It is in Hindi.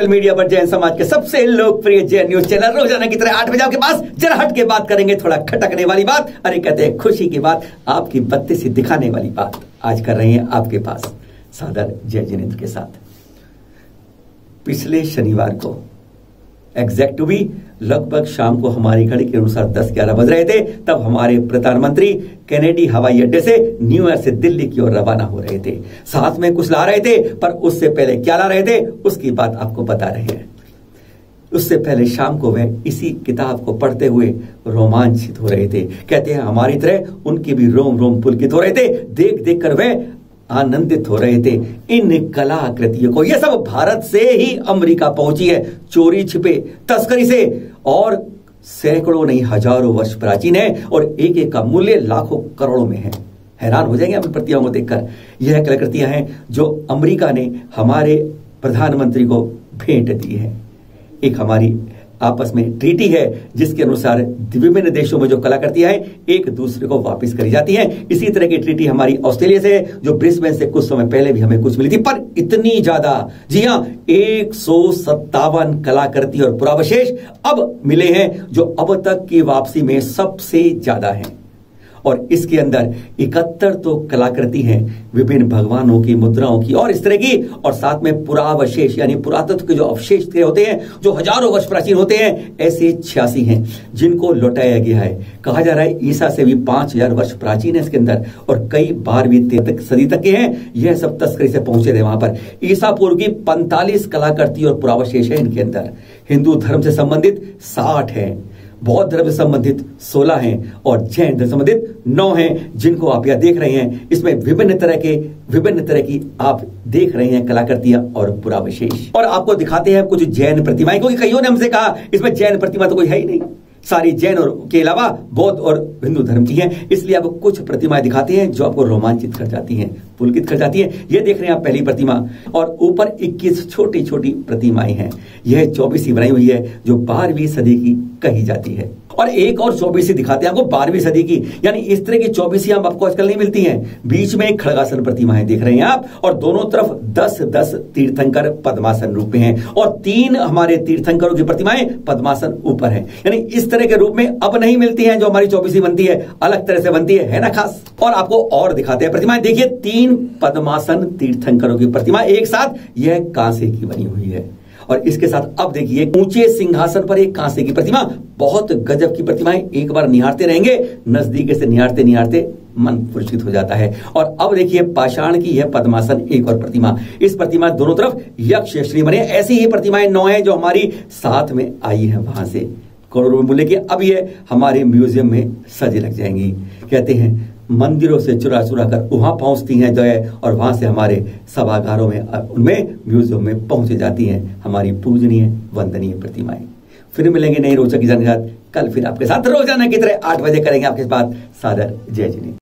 सोशल मीडिया पर जैन समाज के सबसे लोकप्रिय जैन न्यूज़ चैनल रोज़ाना की तरह आठ बजे आपके पास जरा हट के बात करेंगे, थोड़ा खटकने वाली बात, अरे कहते हैं खुशी की बात, आपकी बत्ती से दिखाने वाली बात आज कर रहे हैं आपके पास सादर जय जिनेन्द्र के साथ। पिछले शनिवार को एग्जैक्ट भी लगभग शाम को हमारी घड़ी के अनुसार 10 ग्यारह बज रहे थे, तब हमारे प्रधानमंत्री कैनेडी हवाई अड्डे से न्यूयॉर्क से दिल्ली की ओर रवाना हो रहे थे। साथ में कुछ ला रहे थे, पर उससे पहले क्या ला रहे थे, उसकी बात आपको बता रहे हैं। उससे पहले शाम को वह इसी किताब को पढ़ते हुए रोमांचित हो रहे थे। कहते हैं, हमारी तरह उनके भी रोम रोम पुलकित हो रहे थे। देख देख कर वह आनंदित हो रहे थे इन कलाकृतियों को। यह सब भारत से ही अमेरिका पहुँची है, चोरी छिपे, तस्करी से। और सैकड़ों नहीं, हज़ारों वर्ष प्राचीन है और एक एक का मूल्य लाखों करोड़ों में है। हैरान हो जाएँगे अपनी प्रतियाओं को देखकर। यह कलाकृतियाँ हैं जो अमेरिका ने हमारे प्रधानमंत्री को भेंट दी है। एक हमारी आपस में ट्रीटी है, जिसके अनुसार विभिन्न देशों में जो कलाकृतियाँ हैं, एक दूसरे को वापस करी जाती हैं। इसी तरह की ट्रीटी हमारी ऑस्ट्रेलिया से है, जो ब्रिस्बेन से कुछ समय पहले भी हमें कुछ मिली थी। पर इतनी ज़्यादा, जी हाँ, एक कलाकृति और पुरावशेष अब मिले हैं, जो अब तक की वापसी में सबसे ज़्यादा है। और इसके अंदर इकहत्तर तो कलाकृति हैं, विभिन्न भगवानों की, मुद्राओं की और इस तरह की। और साथ में पुरावशेष, यानी पुरातत्व के जो अवशेष थे होते हैं, जो हज़ारों वर्ष प्राचीन होते हैं, ऐसे छियासी हैं, जिनको लौटाया गया है। कहा जा रहा है, ईसा से भी पाँच हज़ार वर्ष प्राचीन है इसके अंदर, और कई बारहवीं सदी तक के हैं। यह सब तस्करी से पहुँचे थे वहाँ पर। ईसा पूर्व की पैंतालीस कलाकृति और पुरावशेष है इनके अंदर। हिंदू धर्म से संबंधित साठ है। बौद्ध धर्म से संबंधित सोलह हैं और जैन धर्म संबंधित नौ हैं, जिनको आप यह देख रहे हैं। इसमें विभिन्न तरह के, विभिन्न तरह की आप देख रहे हैं कलाकृतियाँ और पुरा विशेष और आपको दिखाते हैं कुछ जैन प्रतिमाएँ, क्योंकि कईयों ने हमसे कहा, इसमें जैन प्रतिमा तो कोई है ही नहीं। सारी जैन और के अलावा बौद्ध और हिंदू धर्म की हैं। इसलिए आप कुछ प्रतिमाएँ दिखाते हैं जो आपको रोमांचित कर जाती हैं, पुलकित कर जाती है। ये देख रहे हैं आप पहली प्रतिमा, और ऊपर 21 छोटी छोटी प्रतिमाएँ हैं। यह चौबीसी बनाई हुई है, जो बारहवीं सदी की कही जाती है। और एक और चौबीसी दिखाते हैं आपको बारहवीं सदी की, यानी इस तरह की चौबीसी हम आपको आजकल नहीं मिलती हैं। बीच में एक खड़गासन प्रतिमा है, देख रहे हैं आप, और दोनों तरफ़ दस दस तीर्थंकर पद्मासन रूप में हैं, और तीन हमारे तीर्थंकरों की प्रतिमाएँ पद्मासन ऊपर है। यानी इस तरह के रूप में अब नहीं मिलती है जो हमारी चौबीसी बनती है, अलग तरह से बनती है है ना खास? और आपको और दिखाते हैं प्रतिमाएँ। देखिए, तीन पद्मासन तीर्थंकरों की प्रतिमा एक साथ, यह कांसे की बनी हुई है। और इसके साथ अब देखिए, ऊँचे सिंहासन पर एक कांसे की प्रतिमा, बहुत गजब की प्रतिमाएँ एक बार निहारते रहेंगे, नज़दीक से निहारते निहारते मन पुरस्कृत हो जाता है। और अब देखिए, पाषाण की यह पद्मासन एक और प्रतिमा। इस प्रतिमा दोनों तरफ़ यक्ष श्री बने। ऐसी ही प्रतिमाएँ नौ है जो हमारी साथ में आई है वहाँ से। करोड़ों में बोले कि, अब ये हमारे म्यूज़ियम में सजे लग जाएँगी। कहते हैं मंदिरों से चुरा चुरा कर वहाँ पहुँचती हैं जय, और वहाँ से हमारे सभागारों में, उनमें म्यूज़ियम में पहुँचे जाती हैं हमारी पूजनीय, वंदनीय प्रतिमाएँ। फिर मिलेंगे नई रोचक जानकारी कल फिर आपके साथ रोज़ाना की तरह आठ बजे करेंगे आपके साथ सादर जय जिनी।